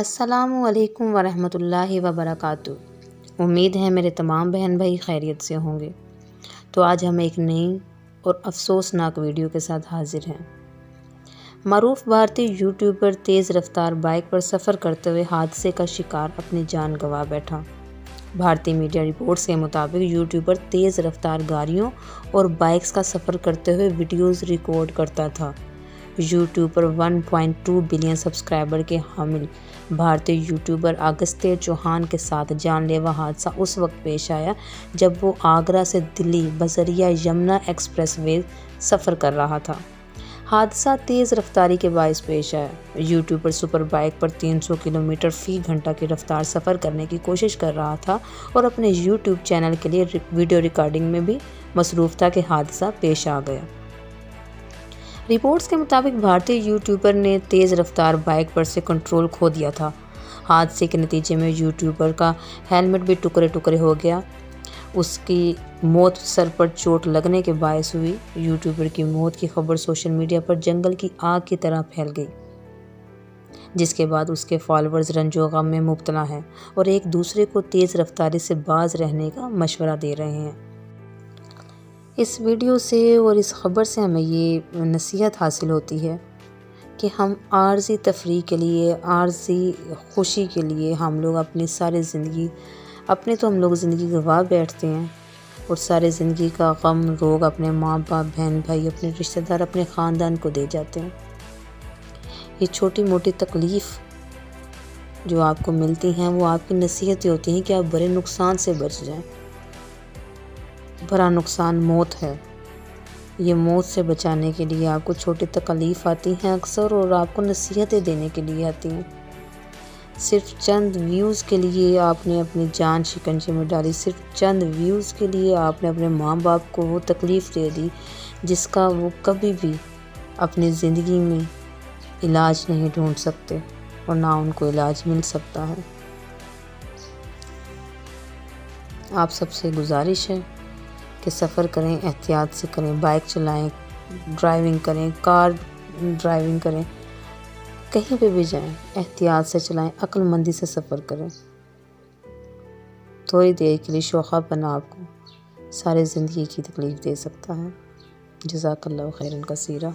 असलकम वरहमतुल्लाहि वबरकatuh उम्मीद है मेरे तमाम बहन भाई खैरियत से होंगे। तो आज हम एक नई और अफसोसनाक वीडियो के साथ हाजिर हैं। मरूफ भारतीय यूट्यूबर तेज़ रफ्तार बाइक पर सफ़र करते हुए हादसे का शिकार अपनी जान गंवा बैठा। भारतीय मीडिया रिपोर्ट्स के मुताबिक यूट्यूबर तेज़ रफ्तार गाड़ियों और बाइक्स का सफ़र करते हुए वीडियोज़ रिकॉर्ड करता था। यूट्यूब पर 1.2 बिलियन सब्सक्राइबर के हामिल भारतीय यूट्यूबर अगस्त्य चौहान के साथ जानलेवा हादसा उस वक्त पेश आया, जब वो आगरा से दिल्ली, बजरिया, यमुना एक्सप्रेस वे सफ़र कर रहा था। हादसा तेज़ रफ्तारी के बायस पेश आया। यूट्यूब पर सुपर बाइक पर 300 किलोमीटर फ़ी घंटा की रफ्तार सफ़र करने की कोशिश कर रहा था और अपने यूट्यूब चैनल के लिए वीडियो रिकॉर्डिंग में भी मसरूफ़ था कि हादसा पेश आ गया। रिपोर्ट्स के मुताबिक भारतीय यूट्यूबर ने तेज़ रफ्तार बाइक पर से कंट्रोल खो दिया था। हादसे के नतीजे में यूट्यूबर का हेलमेट भी टुकड़े टुकड़े हो गया। उसकी मौत सर पर चोट लगने के बायस हुई। यूट्यूबर की मौत की खबर सोशल मीडिया पर जंगल की आग की तरह फैल गई, जिसके बाद उसके फॉलोअर्स रंजो गम में मुबतला हैं और एक दूसरे को तेज़ रफ्तारी से बाज रहने का मशवरा दे रहे हैं। इस वीडियो से और इस ख़बर से हमें ये नसीहत हासिल होती है कि हम आर्जी तफरी के लिए, आर्जी खुशी के लिए हम लोग अपनी सारी ज़िंदगी, अपने तो हम लोग ज़िंदगी गवा बैठते हैं और सारे ज़िंदगी का गम रोग अपने माँ बाप बहन भाई अपने रिश्तेदार, अपने ख़ानदान को दे जाते हैं। ये छोटी मोटी तकलीफ़ जो आपको मिलती हैं, वो आपकी नसीहतें होती हैं कि आप बड़े नुकसान से बच जाएँ। बड़ा नुकसान मौत है। ये मौत से बचाने के लिए आपको छोटी तकलीफ़ आती हैं अक्सर और आपको नसीहतें देने के लिए आती हैं। सिर्फ़ चंद व्यूज़ के लिए आपने अपनी जान शिकंजे में डाली। सिर्फ़ चंद व्यूज़ के लिए आपने अपने माँ बाप को वो तकलीफ़ दे दी जिसका वो कभी भी अपनी ज़िंदगी में इलाज नहीं ढूंढ सकते और ना उनको इलाज मिल सकता है। आप सबसे गुजारिश है कि सफ़र करें, एहतियात से करें, बाइक चलाएँ ड्राइविंग करें कार ड्राइविंग करें, कहीं पे भी जाएँ, एहतियात से चलाएँ, अक्लमंदी से सफ़र करें। थोड़ी देर के लिए शोखा बना आपको सारे ज़िंदगी की तकलीफ़ दे सकता है। जजाकल्ला खैरन कसीरा।